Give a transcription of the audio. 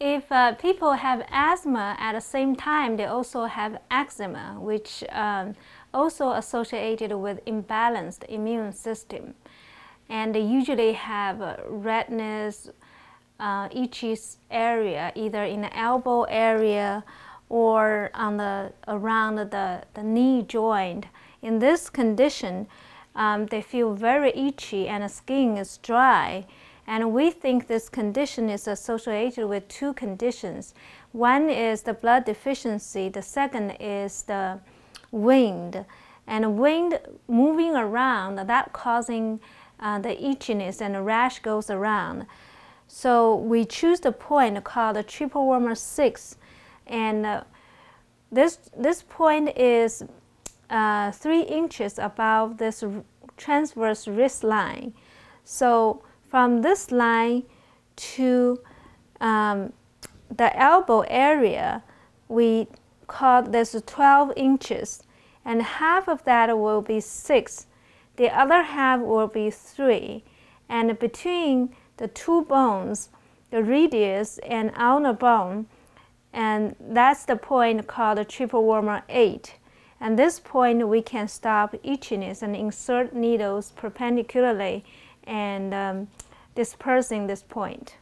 if uh, people have asthma at the same time, they also have eczema, which um, also associated with imbalanced immune system. And they usually have uh, redness, uh, itchy area, either in the elbow area or on the around the, the knee joint. In this condition, um, they feel very itchy and the skin is dry. And we think this condition is associated with two conditions. One is the blood deficiency, the second is the wind. And wind moving around, that causing uh, the itchiness and the rash goes around. So we choose the point called the triple warmer 6. And uh, this, this point is uh, 3 inches above this transverse wrist line. So from this line to um, the elbow area, we call this 12 inches. And half of that will be 6. The other half will be 3. And between the two bones, the radius and ulnar bone, and that's the point called the triple warmer 8. And this point we can stop itchiness and insert needles perpendicularly and um, dispersing this point.